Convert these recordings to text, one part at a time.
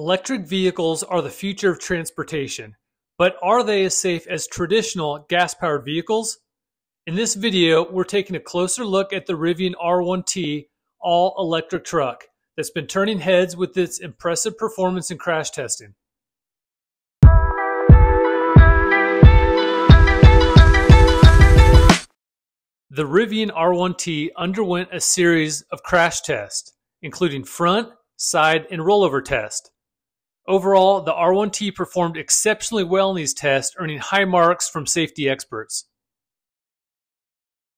Electric vehicles are the future of transportation, but are they as safe as traditional gas-powered vehicles? In this video, we're taking a closer look at the Rivian R1T all-electric truck that's been turning heads with its impressive performance in crash testing. The Rivian R1T underwent a series of crash tests, including front, side, and rollover tests. Overall, the R1T performed exceptionally well in these tests, earning high marks from safety experts.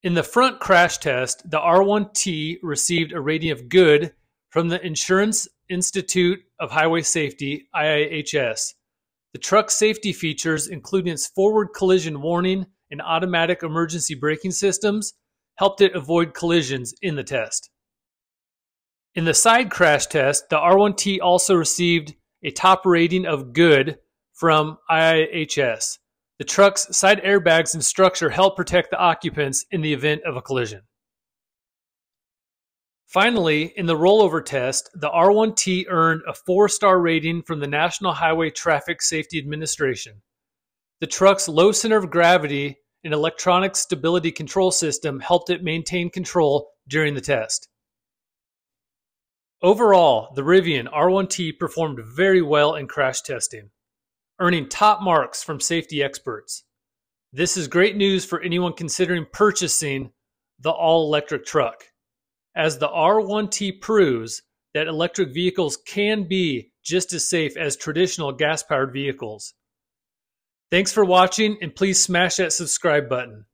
In the front crash test, the R1T received a rating of good from the Insurance Institute of Highway Safety, IIHS. The truck's safety features, including its forward collision warning and automatic emergency braking systems, helped it avoid collisions in the test. In the side crash test, the R1T also received a top rating of good from IIHS. The truck's side airbags and structure help protect the occupants in the event of a collision. Finally, in the rollover test, the R1T earned a four star rating from the National Highway Traffic Safety Administration. The truck's low center of gravity and electronic stability control system helped it maintain control during the test. Overall, the Rivian R1T performed very well in crash testing, earning top marks from safety experts. This is great news for anyone considering purchasing the all electric truck, as the R1T proves that electric vehicles can be just as safe as traditional gas powered vehicles. Thanks for watching, and please smash that subscribe button.